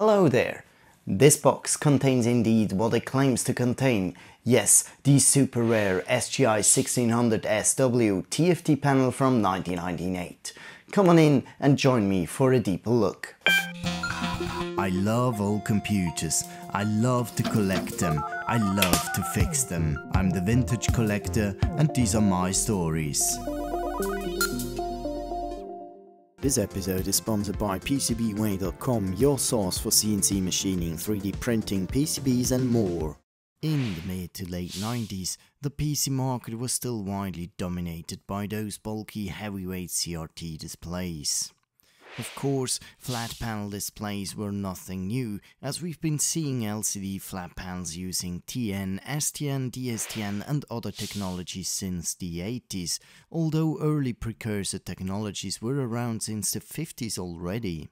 Hello there. This box contains indeed what it claims to contain. Yes, the super rare SGI 1600 SW TFT panel from 1998. Come on in and join me for a deeper look. I love old computers. I love to collect them. I love to fix them. I'm the Phintage Collector and these are my stories. This episode is sponsored by PCBWay.com, your source for CNC machining, 3D printing, PCBs and more. In the mid to late 90s, the PC market was still widely dominated by those bulky heavyweight CRT displays. Of course, flat panel displays were nothing new, as we've been seeing LCD flat panels using TN, STN, DSTN and other technologies since the 80s, although early precursor technologies were around since the 50s already.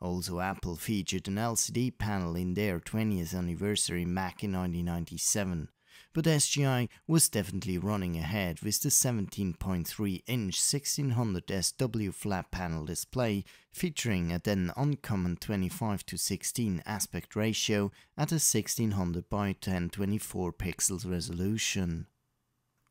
Also Apple featured an LCD panel in their 20th anniversary Mac in 1997, but SGI was definitely running ahead with the 17.3 inch 1600 SW flat panel display featuring a then uncommon 25 to 16 aspect ratio at a 1600 by 1024 pixels resolution.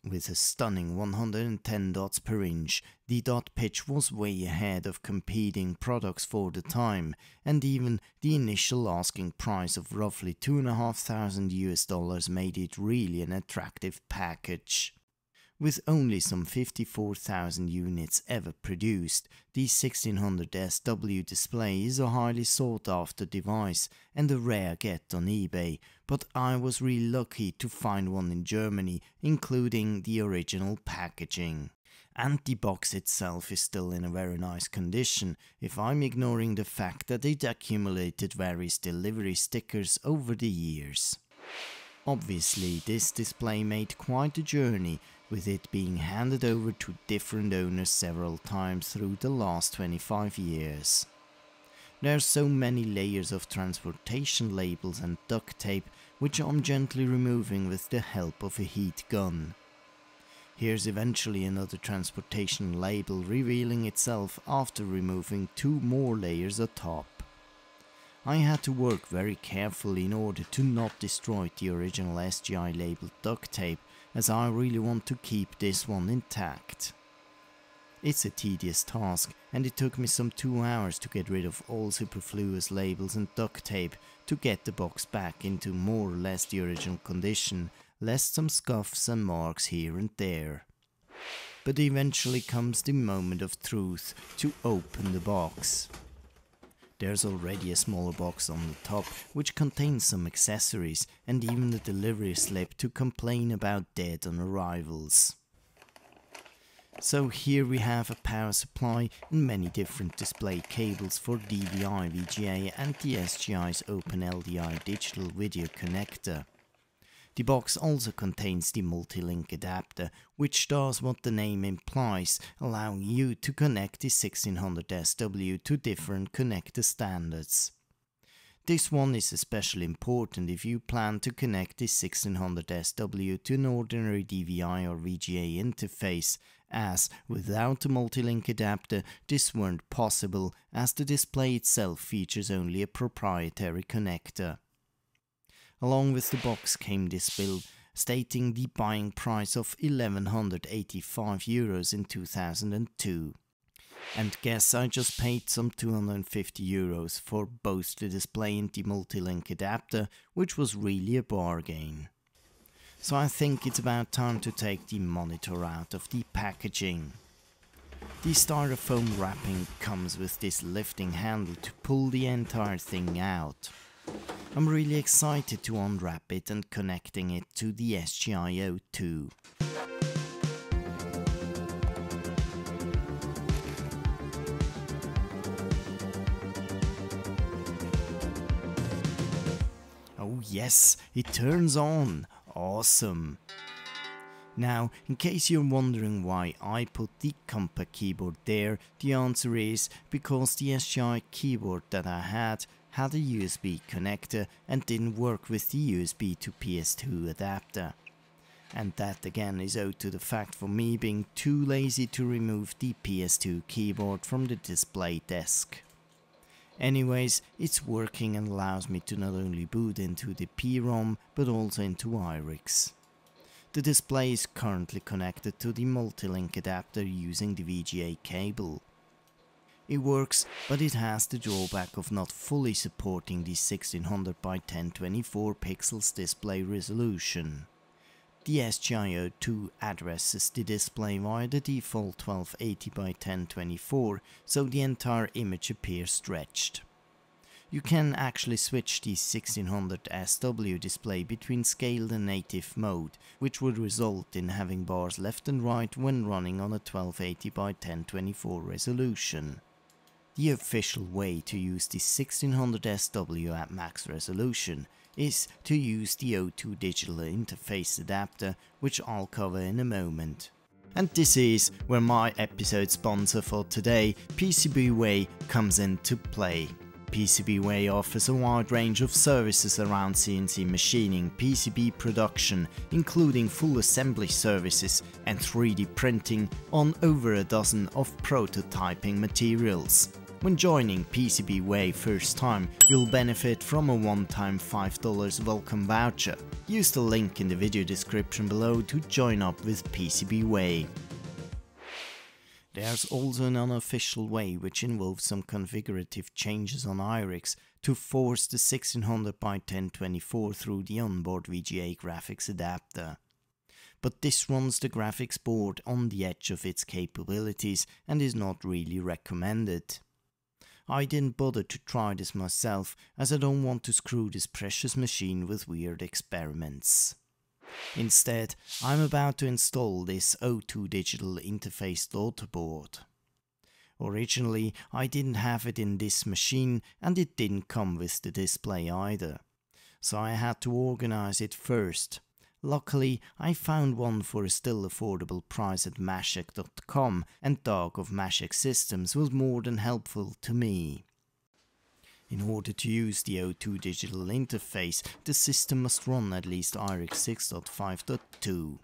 With a stunning 110 dots per inch, the dot pitch was way ahead of competing products for the time, and even the initial asking price of roughly 2,500 US dollars made it really an attractive package. With only some 54,000 units ever produced, the 1600 SW display is a highly sought after device and a rare get on eBay, but I was really lucky to find one in Germany, including the original packaging. And the box itself is still in a very nice condition, if I'm ignoring the fact that it accumulated various delivery stickers over the years. Obviously, this display made quite a journey, with it being handed over to different owners several times through the last 25 years. There are so many layers of transportation labels and duct tape which I'm gently removing with the help of a heat gun. Here's eventually another transportation label revealing itself after removing two more layers atop. I had to work very carefully in order to not destroy the original SGI labeled duct tape as I really want to keep this one intact. It's a tedious task and it took me some 2 hours to get rid of all superfluous labels and duct tape to get the box back into more or less the original condition, lest some scuffs and marks here and there. But eventually comes the moment of truth to open the box. There's already a smaller box on the top which contains some accessories and even the delivery slip to complain about dead on arrivals. So here we have a power supply and many different display cables for DVI, VGA and the SGI's Open LDI digital video connector. The box also contains the multi-link adapter, which does what the name implies, allowing you to connect the 1600SW to different connector standards. This one is especially important if you plan to connect the 1600SW to an ordinary DVI or VGA interface, as without a multi-link adapter this weren't possible as the display itself features only a proprietary connector. Along with the box came this bill stating the buying price of 1185 euros in 2002. And guess I just paid some 250 euros for both the display and the multi-link adapter, which was really a bargain. So I think it's about time to take the monitor out of the packaging. The styrofoam wrapping comes with this lifting handle to pull the entire thing out. I'm really excited to unwrap it and connecting it to the SGI-O2. Oh yes, it turns on. Awesome. Now, in case you're wondering why I put the Compaq keyboard there, the answer is because the SGI keyboard that I had had a USB connector and didn't work with the USB to PS2 adapter. And that again is owed to the fact for me being too lazy to remove the PS2 keyboard from the display desk. Anyways, it's working and allows me to not only boot into the PROM but also into IRIX. The display is currently connected to the multi-link adapter using the VGA cable. It works, but it has the drawback of not fully supporting the 1600 by 1024 pixels display resolution. The SGI O2 addresses the display via the default 1280 by 1024, so the entire image appears stretched. You can actually switch the 1600 SW display between scaled and native mode, which would result in having bars left and right when running on a 1280 by 1024 resolution. The official way to use the 1600 SW at max resolution is to use the O2 digital interface adapter, which I'll cover in a moment. And this is where my episode sponsor for today, PCBWay, comes into play. PCBWay offers a wide range of services around CNC machining, PCB production, including full assembly services and 3D printing on over a dozen of prototyping materials. When joining PCBWay first time, you'll benefit from a one-time $5 welcome voucher. Use the link in the video description below to join up with PCBWay. There's also an unofficial way which involves some configurative changes on IRIX to force the 1600 by 1024 through the onboard VGA graphics adapter. But this runs the graphics board on the edge of its capabilities and is not really recommended. I didn't bother to try this myself as I don't want to screw this precious machine with weird experiments. Instead, I'm about to install this O2 digital interface daughterboard. Originally, I didn't have it in this machine and it didn't come with the display either. So I had to organize it first. Luckily, I found one for a still affordable price at Mashek.com and Doug of Mashek Systems was more than helpful to me. In order to use the O2 digital interface, the system must run at least IRIX 6.5.2.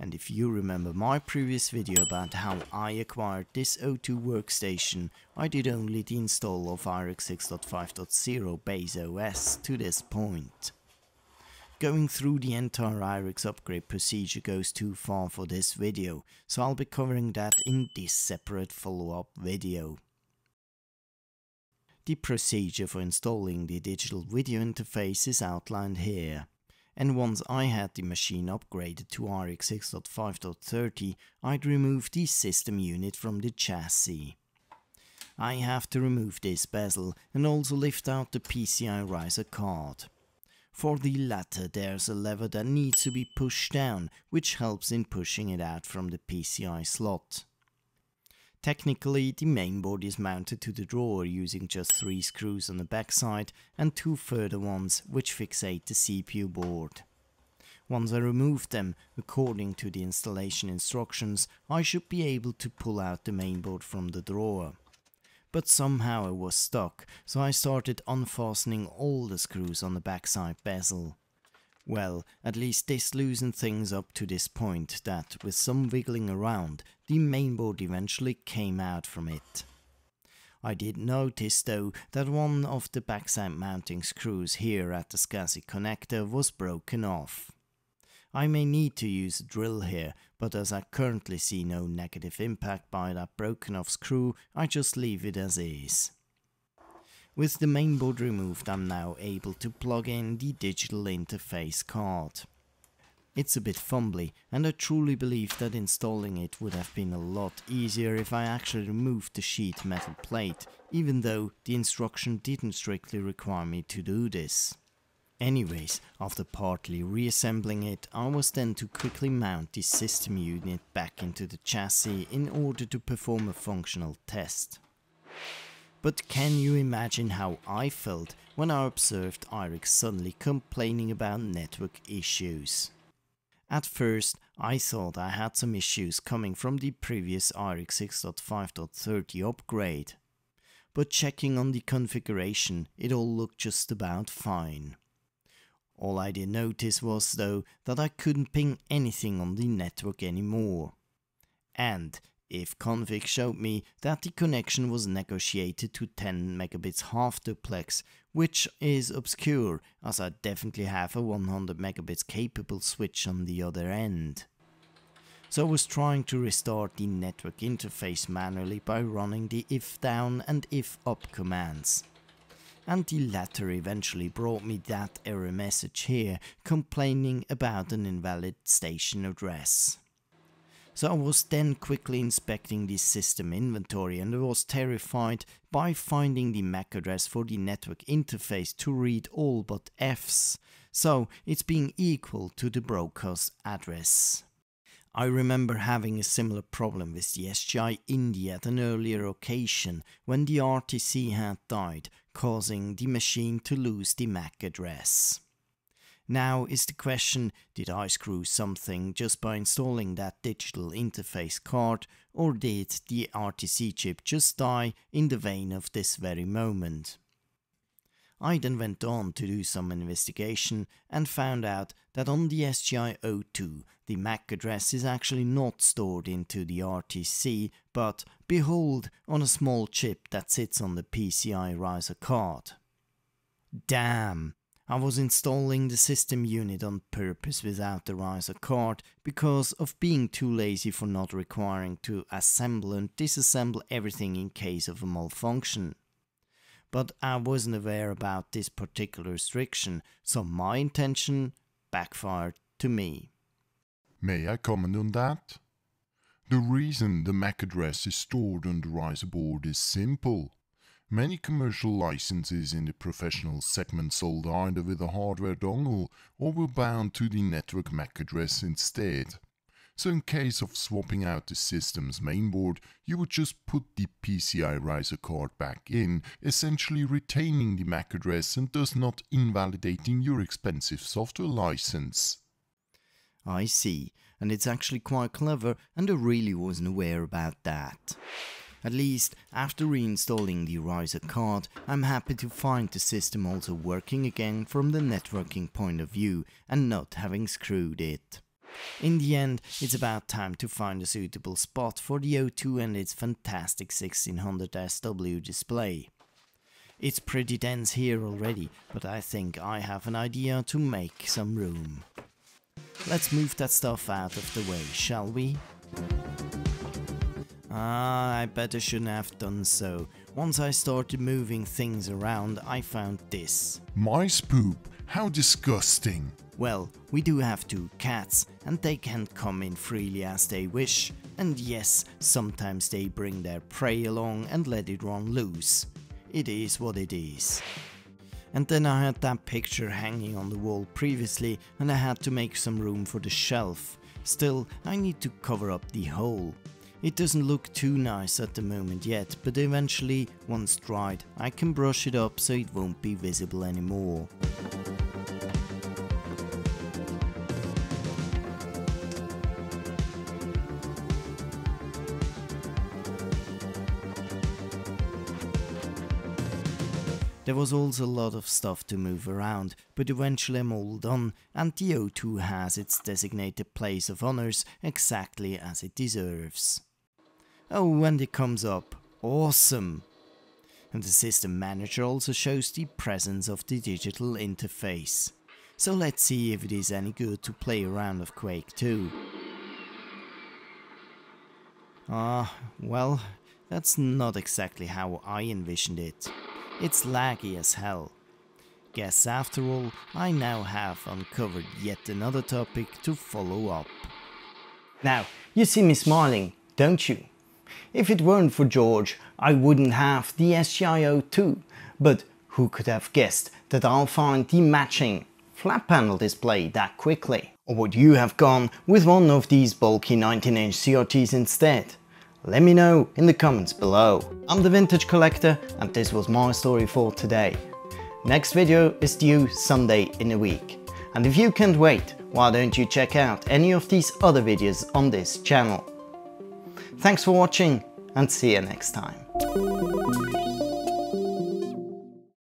And if you remember my previous video about how I acquired this O2 workstation, I did only the install of IRIX 6.5.0 base OS to this point. Going through the entire IRIX upgrade procedure goes too far for this video, so I'll be covering that in this separate follow-up video. The procedure for installing the digital video interface is outlined here. And once I had the machine upgraded to IRIX 6.5.30, I'd remove the system unit from the chassis. I have to remove this bezel and also lift out the PCI riser card. For the latter there's a lever that needs to be pushed down, which helps in pushing it out from the PCI slot. Technically, the mainboard is mounted to the drawer using just three screws on the backside and two further ones which fixate the CPU board. Once I remove them, according to the installation instructions, I should be able to pull out the mainboard from the drawer. But somehow it was stuck, so I started unfastening all the screws on the backside bezel. Well, at least this loosened things up to this point that, with some wiggling around, the mainboard eventually came out from it. I did notice though that one of the backside mounting screws here at the SCSI connector was broken off. I may need to use a drill here, but as I currently see no negative impact by that broken off screw, I just leave it as is. With the mainboard removed I'm now able to plug in the digital interface card. It's a bit fumbly and I truly believe that installing it would have been a lot easier if I actually removed the sheet metal plate, even though the instruction didn't strictly require me to do this. Anyways, after partly reassembling it, I was then to quickly mount the system unit back into the chassis in order to perform a functional test. But can you imagine how I felt when I observed IRIX suddenly complaining about network issues? At first, I thought I had some issues coming from the previous IRIX 6.5.30 upgrade. But checking on the configuration, it all looked just about fine. All I did notice was though that I couldn't ping anything on the network anymore. And ifconfig showed me that the connection was negotiated to 10 megabits half duplex, which is obscure as I definitely have a 100 megabits capable switch on the other end. So I was trying to restart the network interface manually by running the if down and if up commands and the latter eventually brought me that error message here complaining about an invalid station address. So I was then quickly inspecting the system inventory and was terrified by finding the MAC address for the network interface to read all but Fs, so it's being equal to the broadcast address. I remember having a similar problem with the SGI Indy at an earlier occasion when the RTC had died, causing the machine to lose the MAC address. Now is the question, did I screw something just by installing that digital interface card, or did the RTC chip just die in the vein of this very moment? I then went on to do some investigation and found out that on the SGI-O2 the MAC address is actually not stored into the RTC but, behold, on a small chip that sits on the PCI riser card. Damn! I was installing the system unit on purpose without the riser card because of being too lazy for not requiring to assemble and disassemble everything in case of a malfunction but I wasn't aware about this particular restriction, so my intention backfired to me. May I comment on that? The reason the MAC address is stored on the riser board is simple. Many commercial licenses in the professional segment sold either with a hardware dongle or were bound to the network MAC address instead. So in case of swapping out the system's mainboard, you would just put the PCI riser card back in, essentially retaining the MAC address and thus not invalidating your expensive software license. I see, and it's actually quite clever and I really wasn't aware about that. At least, after reinstalling the riser card, I'm happy to find the system also working again from the networking point of view and not having screwed it. In the end, it's about time to find a suitable spot for the O2 and its fantastic 1600 SW display. It's pretty dense here already, but I think I have an idea to make some room. Let's move that stuff out of the way, shall we? Ah, I bet I shouldn't have done so. Once I started moving things around, I found this. Mice poop? How disgusting. Well, we do have two cats, and they can come in freely as they wish, and yes, sometimes they bring their prey along and let it run loose. It is what it is. And then I had that picture hanging on the wall previously, and I had to make some room for the shelf. Still, I need to cover up the hole. It doesn't look too nice at the moment yet, but eventually, once dried, I can brush it up so it won't be visible anymore. There was also a lot of stuff to move around, but eventually I'm all done and the O2 has its designated place of honors exactly as it deserves. Oh, and it comes up. Awesome! And the system manager also shows the presence of the digital interface. So let's see if it is any good to play around with Quake 2. Ah, well, that's not exactly how I envisioned it. It's laggy as hell. Guess after all, I now have uncovered yet another topic to follow up. Now, you see me smiling, don't you? If it weren't for George, I wouldn't have the SGI-O2, but who could have guessed that I'll find the matching flat panel display that quickly? Or would you have gone with one of these bulky 19-inch CRTs instead? Let me know in the comments below. I'm the Phintage Collector and this was my story for today. Next video is due Sunday in a week. And if you can't wait, why don't you check out any of these other videos on this channel. Thanks for watching and see you next time.